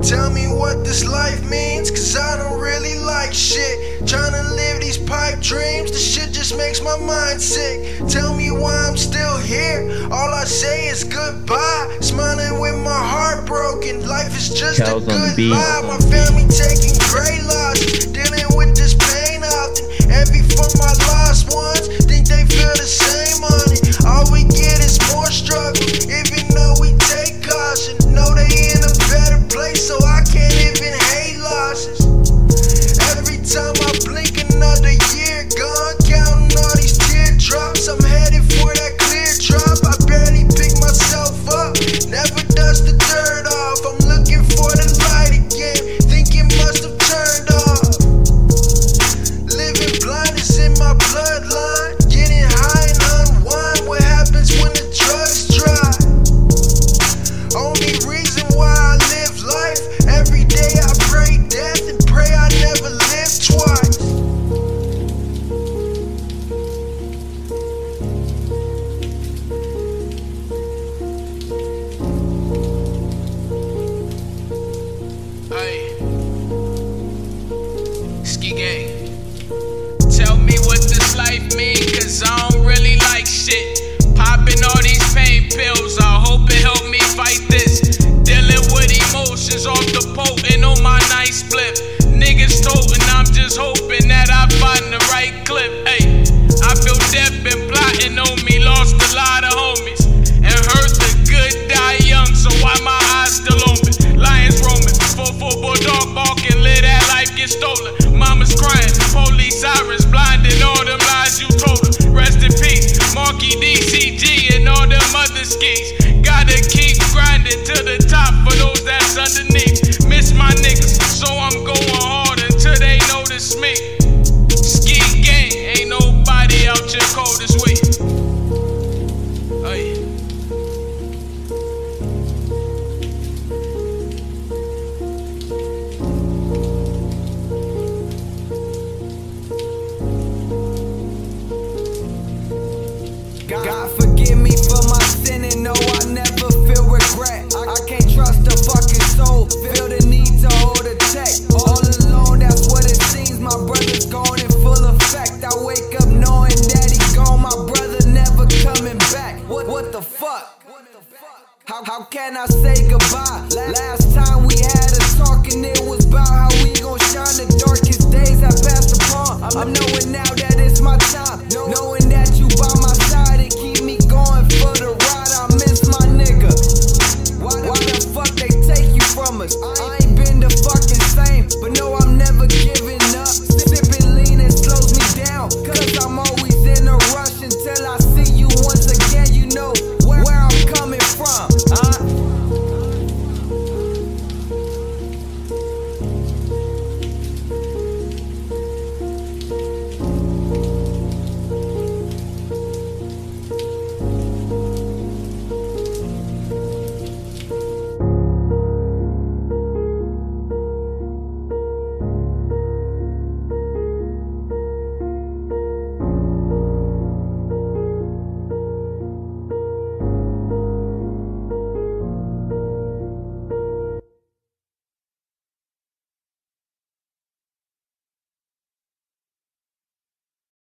Tell me what this life means, cause I don't really like shit. Trying to live these pipe dreams, this shit just makes my mind sick. Tell me why I'm still here, all I say is goodbye. Smiling with my heart broken, life is just a good lie. My family taking great loss, get stolen. Mama's crying, police sirens blinding all them lies you told her. Rest in peace, Marky DCG and all them other skis. How, how can I say goodbye? Last time we had a talk and it was about how we gon' shine the darkest days I passed.